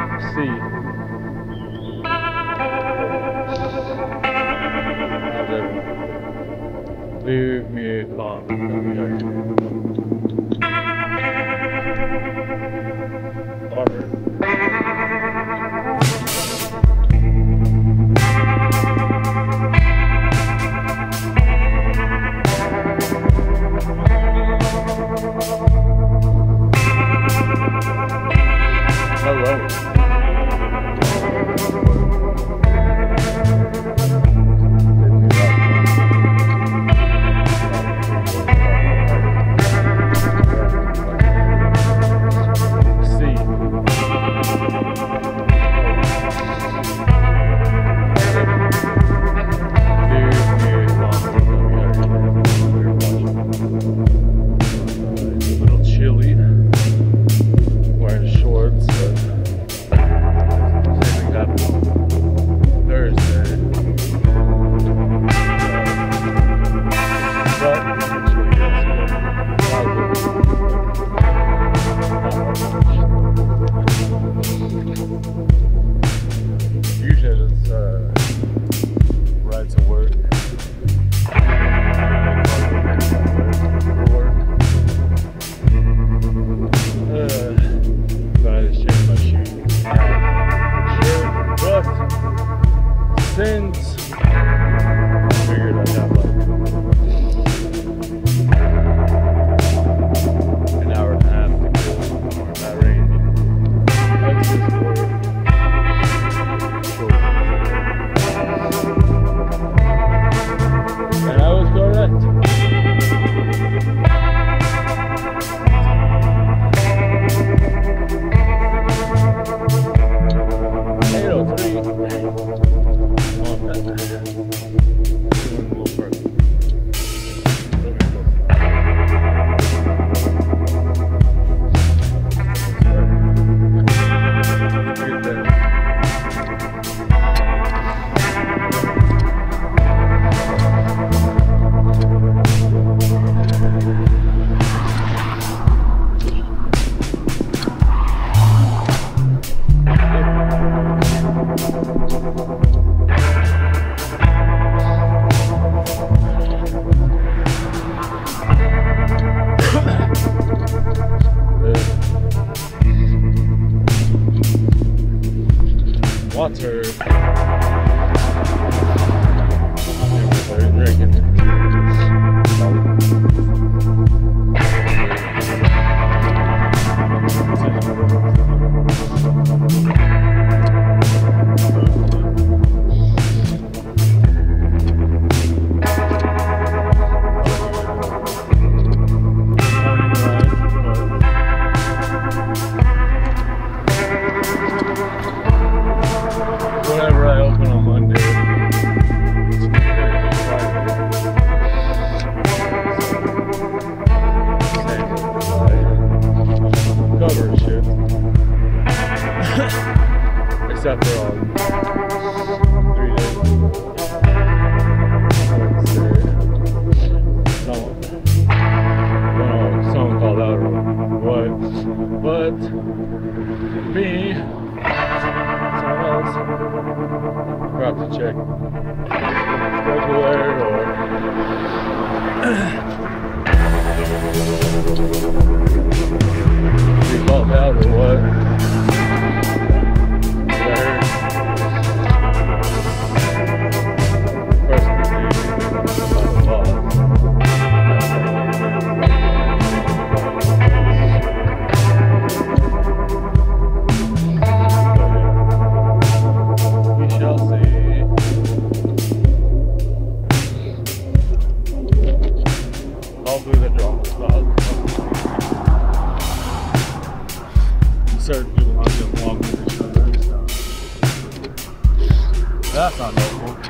See, leave me alone. There sponsor. but me, someone else, we'll have to check. Sprinkler or. we bump out or what? I'll do the. Certain people want to get along with each other. That's not normal.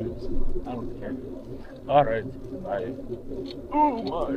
I don't care. Alright, bye. Oh my.